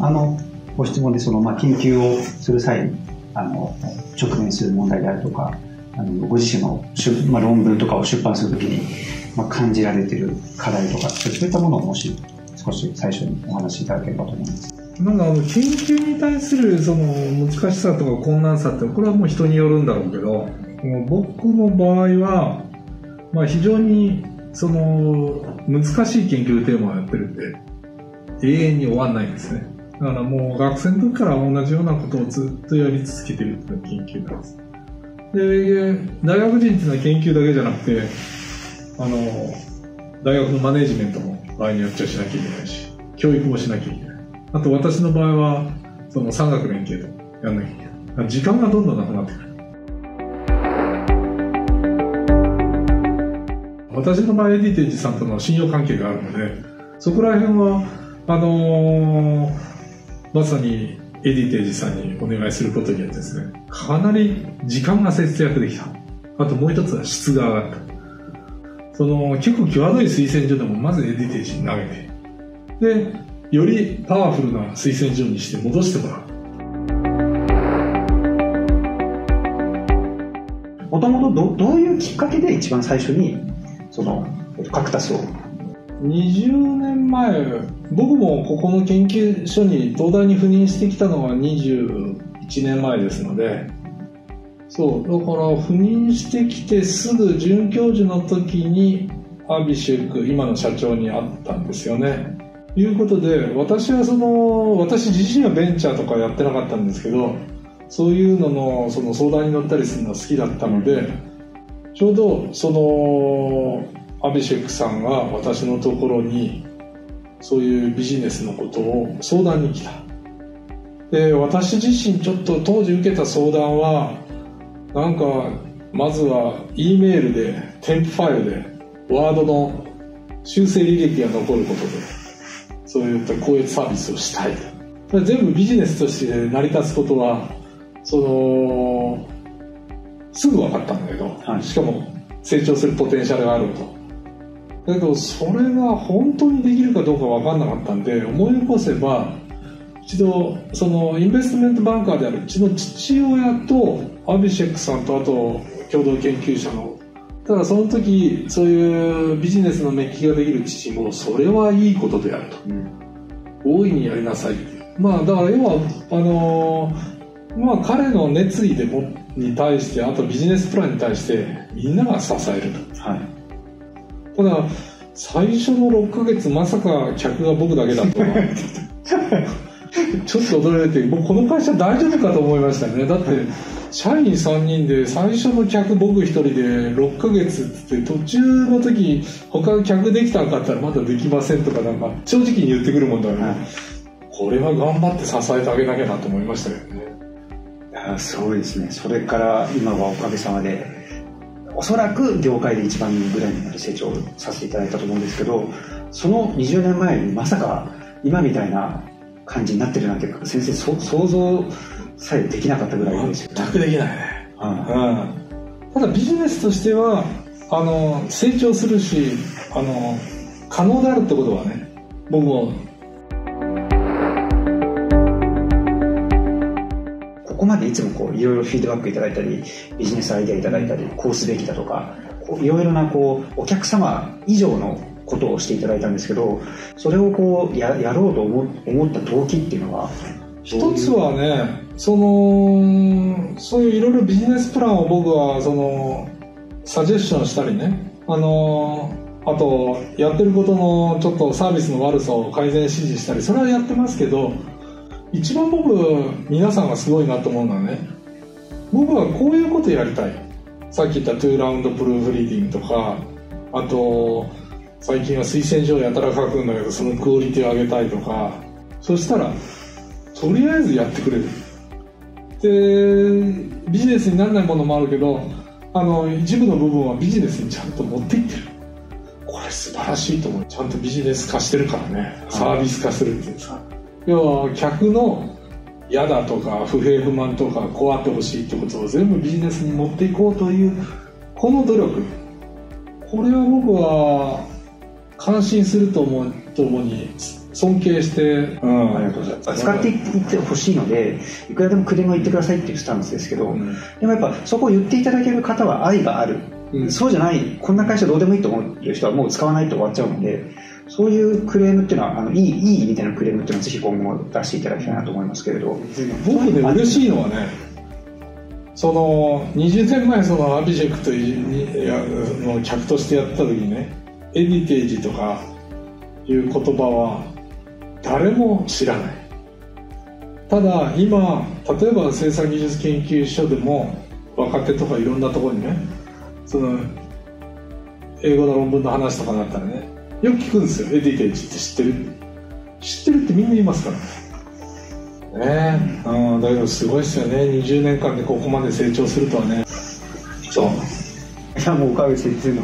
あの、ご質問でその、まあ、研究をする際にあの直面する問題であるとかあのご自身の、まあ、論文とかを出版するときに、まあ、感じられてる課題とかそういったものをもし少し最初にお話しいただければと思います。なんかあの研究に対するその難しさとか困難さってこれはもう人によるんだろうけど僕の場合は、まあ、非常にその難しい研究テーマをやってるんで永遠に終わんないんですね。だからもう学生の時から同じようなことをずっとやり続けてるっていう研究なんです。で大学人っていうのは研究だけじゃなくてあの大学のマネジメントも場合によっちゃしなきゃいけないし教育もしなきゃいけない。あと私の場合はその産学連携とやんなきゃいけない。時間がどんどんなくなってくる。私の場合エディテージさんとの信用関係があるのでそこら辺はあのー、まさにエディテージさんにお願いすることによってですねかなり時間が節約できた。あともう一つは質が上がった。その結構際どい推薦所でもまずエディテージに投げて。でよりパワフルな推薦所にして戻してもらう。もともとどういうきっかけで一番最初にそのカクタスを20年前僕もここの研究所に東大に赴任してきたのは21年前ですのでそうだから赴任してきてすぐ准教授の時にアビシェック今の社長に会ったんですよね。いうことで私はその私自身はベンチャーとかやってなかったんですけどそういうののその相談に乗ったりするのは好きだったのでちょうどそのアビシェクさんが私のところにそういうビジネスのことを相談に来た。で私自身ちょっと当時受けた相談はなんかまずは E メールで添付ファイルでワードの修正履歴が残ることでそういったこういうサービスをしたい全部ビジネスとして成り立つことはそのすぐ分かったんだけど、はい、しかも成長するポテンシャルがあるとだけどそれが本当にできるかどうか分かんなかったんで思い起こせば一度そのインベストメントバンカーであるうちの父親とアビシェックさんとあと共同研究者のただその時そういうビジネスのメッキができる父もそれはいいことであると、うん、大いにやりなさいまあだから要はあの、まあ彼の熱意でもに対してあとビジネスプランに対してみんなが支えると、はい、ただ最初の6ヶ月まさか客が僕だけだとは。ちょっと驚いてもうこの会社大丈夫かと思いましたね。だって社員3人で最初の客僕1人で6ヶ月って途中の時他客できたんかったらまだできませんとかなんか正直に言ってくるもんだから、ね、これは頑張って支えてあげなきゃなと思いましたけどね。あすごいですね。それから今はおかげさまでおそらく業界で一番ぐらいになる成長させていただいたと思うんですけどその20年前にまさか今みたいな感じになってるなんて先生想像さえできなかったぐらいですよ、ね、全くできないね、うん、ただビジネスとしてはあの成長するしあの可能であるってことはね僕もまでいつもこういろいろフィードバックいただいたりビジネスアイデアいただいたりこうすべきだとかいろいろなこうお客様以上のことをしていただいたんですけどそれをこうややろうと思思った動機っていうのは一つはねそのそういういろいろビジネスプランを僕はそのサジェッションしたりねあのあとやってることのちょっとサービスの悪さを改善指示したりそれはやってますけど一番僕皆さんがすごいなと思うのはね僕はこういうことやりたい。さっき言ったトゥラウンドプルーフリーディングとかあと最近は推薦状やたら書くんだけどそのクオリティを上げたいとか。そしたらとりあえずやってくれる。でビジネスにならないものもあるけどあの一部の部分はビジネスにちゃんと持っていってる。これ素晴らしいと思う。ちゃんとビジネス化してるからね。サービス化するっていうさ要は客の嫌だとか不平不満とかこうあってほしいってことを全部ビジネスに持っていこうというこの努力。これは僕は感心すると思うともに尊敬して、うん、ありがとうございます使っていってほしいのでいくらでもクレームを言ってくださいっていうスタンスですけど、うん。でもやっぱそこを言っていただける方は愛がある、うん。そうじゃない。こんな会社どうでもいいと思ってる人はもう使わないと終わっちゃうのでそういうクレームっていうのはあのいいいい意味でのクレームっていうのはぜひ今後出していただきたいなと思いますけれど。僕ね嬉しいのはねその20年前そのアビジェクトの客としてやった時にねエディテージとかいう言葉は誰も知らない。ただ今例えば生産技術研究所でも若手とかいろんなところにねその英語の論文の話とかになったらねよく聞くんですよ。エディテージって知ってる？知ってるってみんな言いますから。ねえ、うん、だけどすごいですよね。20年間でここまで成長するとはね。そう。いやもう岡部先生の